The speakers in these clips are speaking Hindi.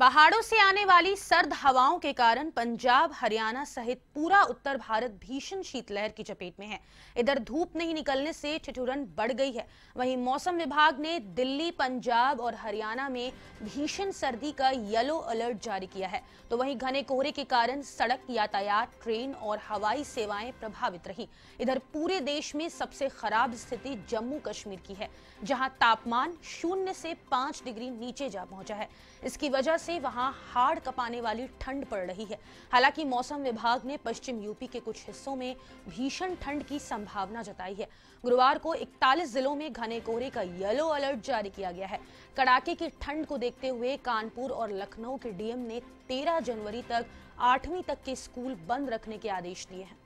पहाड़ों से आने वाली सर्द हवाओं के कारण पंजाब, हरियाणा सहित पूरा उत्तर भारत भीषण शीतलहर की चपेट में है। इधर धूप नहीं निकलने से ठिठुरन बढ़ गई है। वहीं मौसम विभाग ने दिल्ली, पंजाब और हरियाणा में भीषण सर्दी का येलो अलर्ट जारी किया है। तो वहीं घने कोहरे के कारण सड़क यातायात, ट्रेन और हवाई सेवाएँ प्रभावित रही। इधर पूरे देश में सबसे खराब स्थिति जम्मू कश्मीर की है, जहाँ तापमान शून्य से पाँच डिग्री नीचे जा पहुँचा है। इसकी वजह से वहाँ हाड़ कपाने वाली ठंड पड़ रही है। हालाँकि मौसम विभाग ने पश्चिम यूपी के कुछ हिस्सों में भीषण ठंड की संभावना जताई है। गुरुवार को 41 जिलों में घने कोहरे का येलो अलर्ट जारी किया गया है। कड़ाके की ठंड को देखते हुए कानपुर और लखनऊ के डीएम ने 13 जनवरी तक आठवीं तक के स्कूल बंद रखने के आदेश दिए हैं।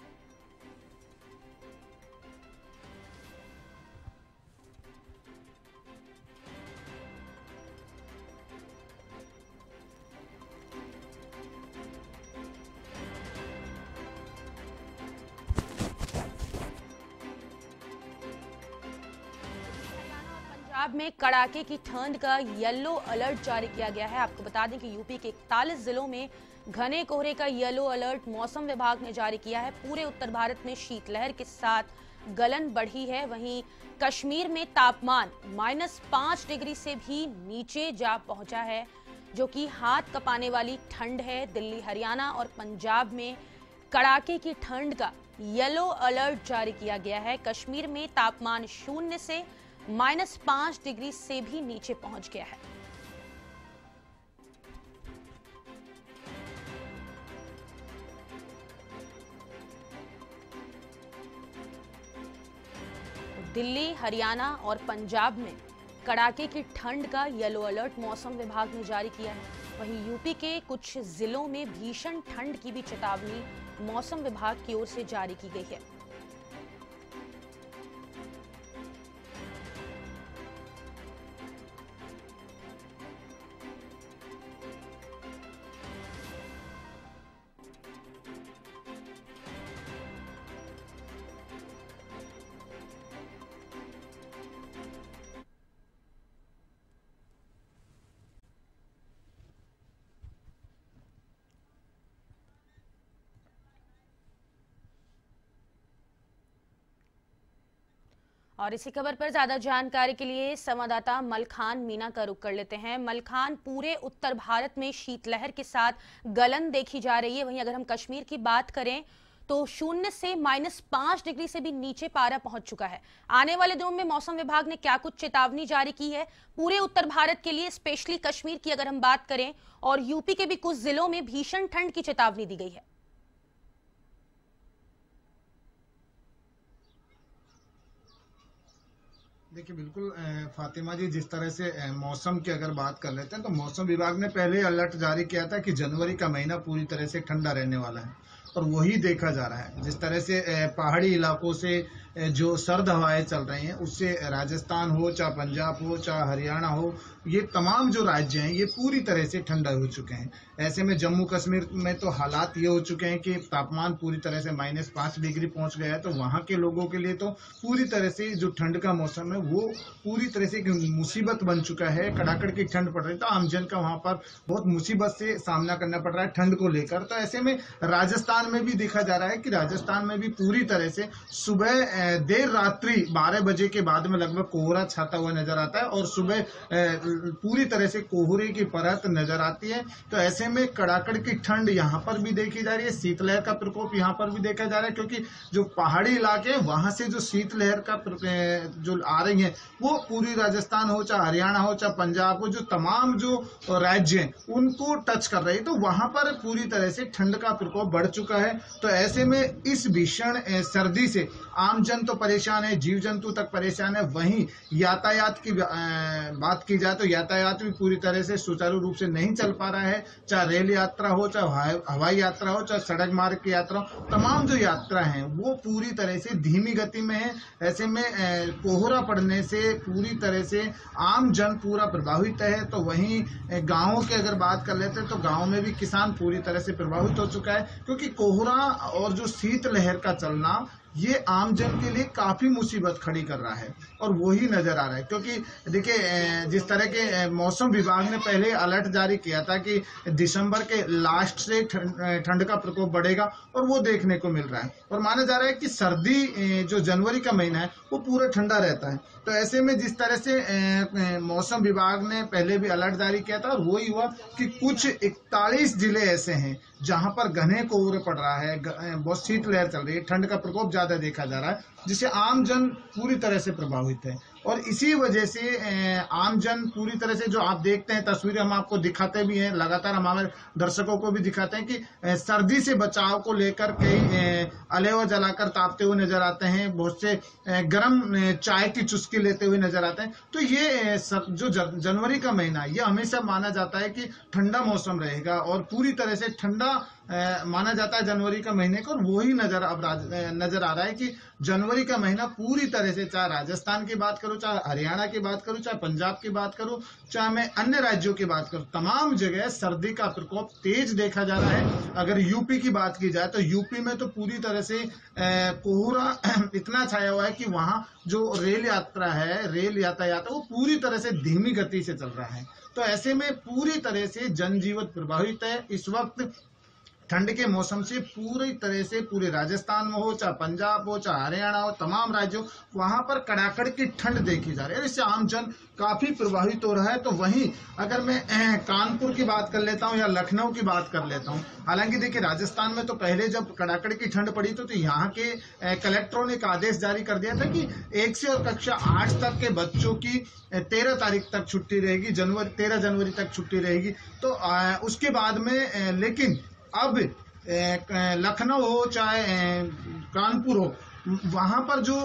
पंजाब में कड़ाके की ठंड का येलो अलर्ट जारी किया गया है। आपको बता दें कि यूपी के इकतालीस जिलों में घने कोहरे का येलो अलर्ट मौसम विभाग ने जारी किया है। पूरे उत्तर भारत में शीतलहर के साथ गलन बढ़ी है। वहीं कश्मीर में तापमान माइनस पाँच डिग्री से भी नीचे जा पहुँचा है, जो कि हाथ कपाने वाली ठंड है। दिल्ली, हरियाणा और पंजाब में कड़ाके की ठंड का येलो अलर्ट जारी किया गया है। कश्मीर में तापमान शून्य से माइनस पाँच डिग्री से भी नीचे पहुँच गया है। दिल्ली, हरियाणा और पंजाब में कड़ाके की ठंड का येलो अलर्ट मौसम विभाग ने जारी किया है। वहीं यूपी के कुछ जिलों में भीषण ठंड की भी चेतावनी मौसम विभाग की ओर से जारी की गई है। और इसी खबर पर ज़्यादा जानकारी के लिए संवाददाता मलखान मीना का रुख कर लेते हैं। मलखान, पूरे उत्तर भारत में शीतलहर के साथ गलन देखी जा रही है। वहीं अगर हम कश्मीर की बात करें तो शून्य से माइनस पाँच डिग्री से भी नीचे पारा पहुँच चुका है। आने वाले दिनों में मौसम विभाग ने क्या कुछ चेतावनी जारी की है? पूरे उत्तर भारत के लिए, स्पेशली कश्मीर की अगर हम बात करें, और यूपी के भी कुछ जिलों में भीषण ठंड की चेतावनी दी गई है। देखिए, बिल्कुल फातिमा जी, जिस तरह से मौसम की अगर बात कर लेते हैं तो मौसम विभाग ने पहले अलर्ट जारी किया था कि जनवरी का महीना पूरी तरह से ठंडा रहने वाला है और वही देखा जा रहा है। जिस तरह से पहाड़ी इलाकों से जो सर्द हवाएँ चल रही हैं, उससे राजस्थान हो, चाहे पंजाब हो, चाहे हरियाणा हो, ये तमाम जो राज्य हैं, ये पूरी तरह से ठंडा हो चुके हैं। ऐसे में जम्मू कश्मीर में तो हालात ये हो चुके हैं कि तापमान पूरी तरह से माइनस पाँच डिग्री पहुँच गया है तो वहाँ के लोगों के लिए तो पूरी तरह से जो ठंड का मौसम है, वो पूरी तरह से एक मुसीबत बन चुका है, कड़ाकड़ की ठंड पड़ रही है। तो आमजन का वहाँ पर बहुत मुसीबत से सामना करना पड़ रहा है ठंड को लेकर। तो ऐसे में राजस्थान में भी देखा जा रहा है कि राजस्थान में भी पूरी तरह से सुबह देर रात्रि 12 बजे के बाद में लगभग कोहरा छाता हुआ नज़र आता है और सुबह पूरी तरह से कोहरे की परत नज़र आती है। तो ऐसे में कड़ाकड़ की ठंड यहाँ पर भी देखी जा रही है। शीतलहर का प्रकोप यहाँ पर भी देखा जा रहा है क्योंकि जो पहाड़ी इलाके हैं, वहाँ से जो शीतलहर का जो आ रही है, वो पूरी राजस्थान हो चाहे हरियाणा हो चाहे पंजाब हो, जो तमाम जो राज्य हैं, उनको टच कर रही है। तो वहाँ पर पूरी तरह से ठंड का प्रकोप बढ़ चुका है। तो ऐसे में इस भीषण सर्दी से आमजन तो परेशान है जीव जंतु तक परेशान है, वहीं यातायात की बात की जाए तो यातायात भी पूरी तरह से सुचारू रूप से नहीं चल पा रहा है। चाहे रेल यात्रा हो, चाहे हवाई यात्रा हो, चाहे सड़क मार्ग की यात्रा हो, तमाम जो यात्रा है, वो पूरी तरह से धीमी गति में है। ऐसे में कोहरा पड़ने से पूरी तरह से आम जन पूरा प्रभावित है। तो वहीं गाँवों की अगर बात कर लेते हैं तो गाँव में भी किसान पूरी तरह से प्रभावित हो चुका है। क्योंकि कोहरा और जो शीतलहर का चलना ये आम जन के लिए काफ़ी मुसीबत खड़ी कर रहा है और वही नज़र आ रहा है। क्योंकि देखिए जिस तरह के मौसम विभाग ने पहले अलर्ट जारी किया था कि दिसंबर के लास्ट से ठंड का प्रकोप बढ़ेगा और वो देखने को मिल रहा है। और माना जा रहा है कि सर्दी जो जनवरी का महीना है, वो पूरा ठंडा रहता है। तो ऐसे में जिस तरह से मौसम विभाग ने पहले भी अलर्ट जारी किया था और वही हुआ कि कुछ इकतालीस ज़िले ऐसे हैं जहाँ पर घने कोहरे पड़ रहा है बहुत शीतलहर चल रही है, ठंड का प्रकोप ज़्यादा देखा जा रहा है, जिससे आम जन पूरी तरह से प्रभावित है। और इसी वजह से अ, आम जन पूरी तरह से जो आप देखते हैं तस्वीरें हम आपको दिखाते भी हैं लगातार हमारे दर्शकों को भी दिखाते हैं कि सर्दी से बचाव को लेकर कई अलेवा जलाकर तापते हुए नज़र आते हैं बहुत से गर्म चाय की चुस्की लेते हुए नज़र आते हैं। तो ये जो जनवरी का महीना ये हमेशा माना जाता है कि ठंडा मौसम रहेगा और पूरी तरह से ठंडा माना जाता है जनवरी का महीने को, और वही नज़र अब नज़र आ रहा है कि जनवरी का महीना पूरी तरह से, चाहे राजस्थान की बात करूँ, चाहे हरियाणा की बात करूँ, चाहे पंजाब की बात करूँ, चाहे मैं अन्य राज्यों की बात करूँ, तमाम जगह सर्दी का प्रकोप तेज देखा जा रहा है। अगर यूपी की बात की जाए तो यूपी में तो पूरी तरह से कोहरा इतना छाया हुआ है कि वहाँ जो रेल यात्रा है, रेल यातायात वो पूरी तरह से धीमी गति से चल रहा है। तो ऐसे में पूरी तरह से जनजीवन प्रभावित है। इस वक्त ठंड के मौसम से पूरी तरह से पूरे राजस्थान में हो चाहे पंजाब हो चाहे हरियाणा हो तमाम राज्यों वहाँ पर कड़ाकड़ की ठंड देखी जा रही है। इससे आम जन काफ़ी प्रभावित हो रहा है। तो वहीं अगर मैं कानपुर की बात कर लेता हूँ या लखनऊ की बात कर लेता हूँ हालाँकि देखिए राजस्थान में तो पहले जब कड़ाकड़ की ठंड पड़ी तो, तो यहाँ के कलेक्टरों ने एक आदेश जारी कर दिया था कि एक से और कक्षा आठ तक के बच्चों की तेरह तारीख तक छुट्टी रहेगी जनवरी तेरह जनवरी तक छुट्टी रहेगी। तो उसके बाद में लेकिन अब लखनऊ हो, चाहे कानपुर हो, वहाँ पर जो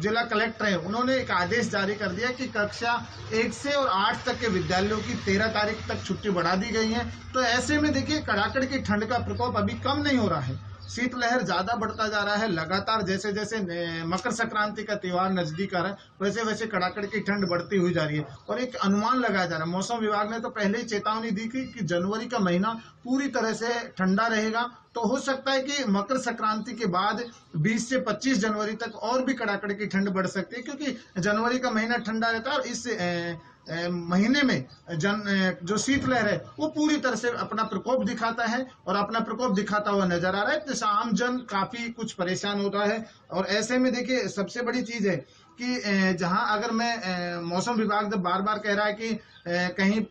जिला कलेक्टर है, उन्होंने एक आदेश जारी कर दिया कि कक्षा एक से और आठ तक के विद्यालयों की तेरह तारीख तक छुट्टी बढ़ा दी गई है। तो ऐसे में देखिए, कड़ाकड़ की ठंड का प्रकोप अभी कम नहीं हो रहा है। शीतलहर ज़्यादा बढ़ता जा रहा है, लगातार जैसे जैसे मकर संक्रांति का त्यौहार नज़दीक आ रहा है वैसे वैसे कड़ाकड़ की ठंड बढ़ती हुई जा रही है और एक अनुमान लगाया जा रहा है। मौसम विभाग ने तो पहले ही चेतावनी दी थी कि जनवरी का महीना पूरी तरह से ठंडा रहेगा तो हो सकता है कि मकर संक्रांति के बाद 20 से 25 जनवरी तक और भी कड़ाकड़ की ठंड बढ़ सकती है क्योंकि जनवरी का महीना ठंडा रहता है और इस ए, ए, महीने में जन जो शीतलहर है वो पूरी तरह से अपना प्रकोप दिखाता है और अपना प्रकोप दिखाता हुआ नज़र आ रहा है। तो आम जन काफ़ी कुछ परेशान हो रहा है। और ऐसे में देखिए सबसे बड़ी चीज़ है कि जहाँ अगर मैं मौसम विभाग बार बार कह रहा है कि कहीं